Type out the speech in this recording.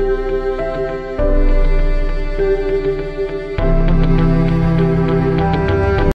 Música